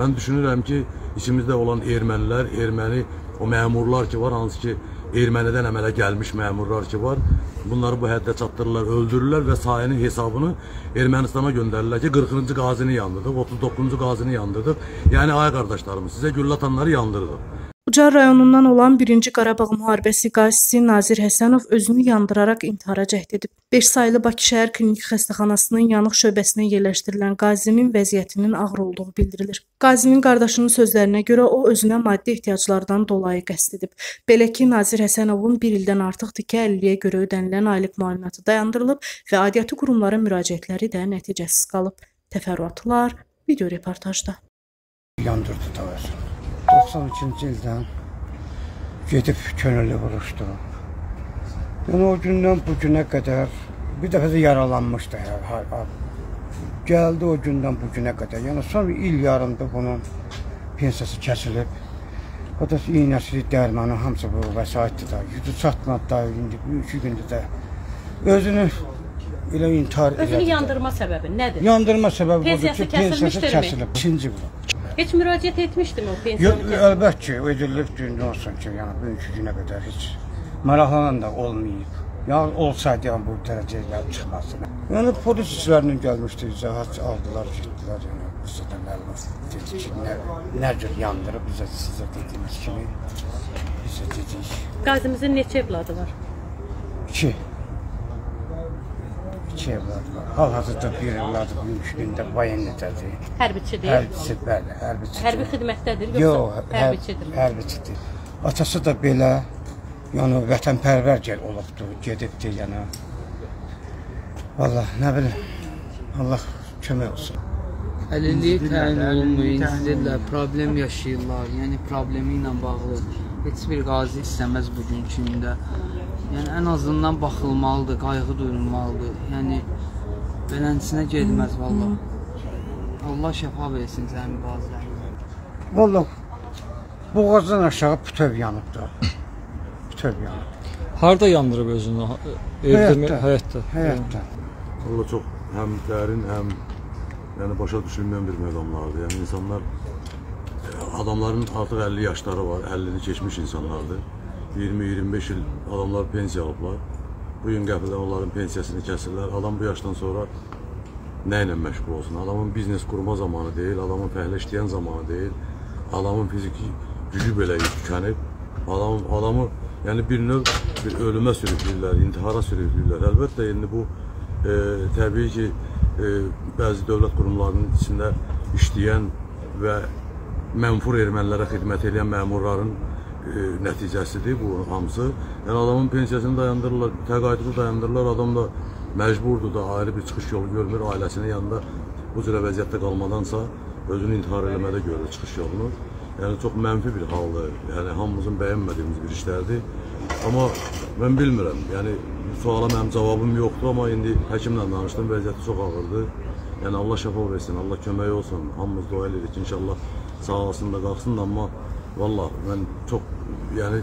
Mən düşünürəm ki, içimizdə olan ermənilər, erməni o məmurlar ki var, hansı ki ermənidən əmələ gəlmiş məmurlar ki var, bunları bu həddə çatdırırlar, öldürürlər və sayənin hesabını Ermənistana göndərirlər ki, 40-cı qazini yandırdıq, 39-cu qazini yandırdıq. Yəni ay qardaşlarımız, sizə güllə atanları. Ucar rayonundan olan 1-ci Qarabağ müharibəsi qazisi Nazir Həsənov özünü yandıraraq intihara cəhd edib. 5 saylı Bakı şəhər klinik xəstəxanasının yanıq şöbəsinə yerləşdirilən qazinin vəziyyətinin ağır olduğu bildirilir. Qazinin qardaşının sözlərinə görə o özünə maddi ehtiyaclardan dolayı qəsd edib. Belə ki, Nazir Həsənovun 1 ildən artıqdır ki, əlilliyə görə ödənilən aylıq müavinatı dayandırılıb və aidiyyəti qurumlara müraciətləri də nəticəsiz qalıb. Təfərrüatlar video reportajda. Yandırdı tavasını. 92-ci ildən gedib könüllü vuruşdum. Yəni o gündən bu günə qədər bir dəfə də yaralanmışdı. Gəldi o gündən bu günə qədər. Yəni son il yarımda bunun pensiyası kəsilib. O da iynəsi, dərmanı hamısı bu vəsaitdir da. Yüzü çatmadı da indi bu iki gündə də özünü elə intihar Özünü yandırma səbəbi nədir? Yandırma səbəbi budur ki, pensiyası kəsilib. İkinci bu. Heç müraciət etmişdim o pensiyanı kəsilib. əlbət ki, edilib dündə olsun ki, yəni bugünkü günə qədər heç maraqlanan da olmayıb. Ya olsaydı yəni bu dərəcəyə gəlib çıxmasın. Yəni polis işlərinin gəlmişdi, izahat aldılar, getdilər, yəni bizə də məlumat dedi ki, nə, nə cür yandırıb bizə sizə dediyimiz kimi bizə dedik. Qazimizin neçə övladı var? İki. İki evladı var. Hal-hazırda bir evladı bugünkü gündə vayennədədir. Hərbiçidir. Hərbiçi, bəli, hərbiçi. Hərbi xidmətdədir yoxsa Yox, hər, hərbiçidir? hərbiçidir. Atası da belə, yəni vətənpərvər gəl olubdu, gedibdi, yəni. Vallah, nə bilim. Allah kömək olsun. Əlilliyi təyin olunmuyor, incidirlər, problem yaşayırlar. Yəni problemi ilə bağlı heç bir qazi istəməz bugünkü gündə. Yəni ən azından baxılmalıdır, qayğı duyulmalıdır. Yəni beləsinə getməz vallah. Allah şəfa versin sənin qazilərinə. Vallah, boğazdan aşağı bütöv yanıbdı. Bütöv yanıb. Harda yandırıb özünü? Evdə, Həyətdə. həyətdə. Həyatda. Valla çox həm dərin, həm yəni başa düşülməyən bir məqamlardır. Yəni insanlar adamların artıq 50 yaşları var, 50-ni keçmiş insanlardır. 20-25 il adamlar pensiya alıblar. Bu gün qəfildən onların pensiyasını kəsirlər. Adam bu yaşdan sonra nə ilə məşğul olsun? Adamın biznes qurma zamanı deyil, adamın fəhlə işləyən zamanı deyil. Adamın fiziki gücü belə tükənib. Adam adamı yəni bir növ bir ölümə sürükləyirlər, intihara sürükləyirlər. Əlbəttə indi bu e, təbii ki, e, bəzi dövlət qurumlarının içində işləyən və mənfur ermənilərə xidmət edən məmurların e, nəticəsidir bu hamısı. Yəni adamın pensiyasını dayandırırlar, təqaüdünü dayandırırlar, adam da məcburdur da ayrı bir çıxış yolu görmür ailəsinin yanında bu cürə vəziyyətdə qalmadansa özünü intihar eləmədə görür çıxış yolunu. Yəni çox mənfi bir haldır. Yəni hamımızın bəyənmədiyimiz bir işlərdir. Amma mən bilmirəm. Yəni suala mənim cavabım yoxdur, amma indi həkimlə danışdım, vəziyyəti çox ağırdır. Yəni Allah şəfa versin, Allah kömək olsun. Hamımız dua edirik ki, inşallah sağlasın da qalxsın da amma vallah mən çox yəni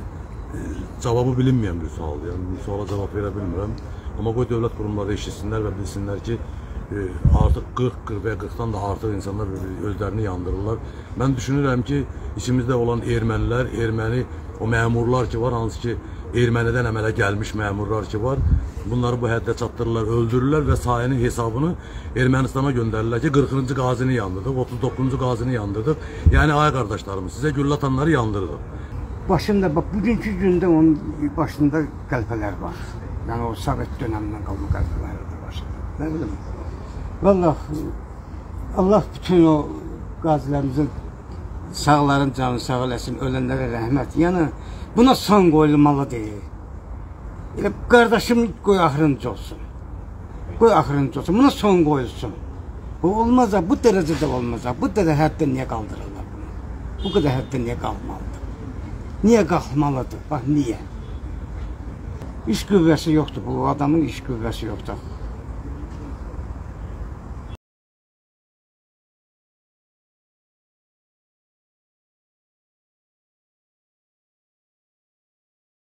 cavabı bilinməyən bir sualdır. Yəni bu suala cavab verə bilmirəm. Amma qoy dövlət qurumları eşitsinlər və bilsinlər ki, e, artıq 40, 40 və 40-dan da artıq insanlar özlərini yandırırlar. Mən düşünürəm ki, içimizdə olan ermənilər, erməni o məmurlar ki var, hansı ki ermənidən əmələ gəlmiş məmurlar ki var, bunları bu həddə çatdırırlar, öldürürlər və sayənin hesabını Ermənistana göndərirlər ki, 40-cı qazini yandırdıq, 39-cu qazini yandırdıq. Yəni ay qardaşlarımız, sizə güllə atanları yandırdıq. Başında bax bugünkü gündə onun başında qəlpələr var. Yəni o Sovet dönəmindən qalma qəlpələr var başında. Nə bilim. Vallahi Allah bütün o qazilərimizin sağların canı sağ eləsin, ölənlərə rəhmət. Yəni buna son qoyulmalıdır. Elə qardaşım qoy axırıncı olsun. Qoy axırıncı olsun. Buna son qoyulsun. Bu olmaz bu dərəcədə olmaz. Bu qədər həddə niyə qaldırırlar bunu? Bu qədər həddə niyə qalmalıdır? Niyə qalxmalıdır? Bax niyə? İş qüvvəsi yoxdur bu adamın iş qüvvəsi yoxdur.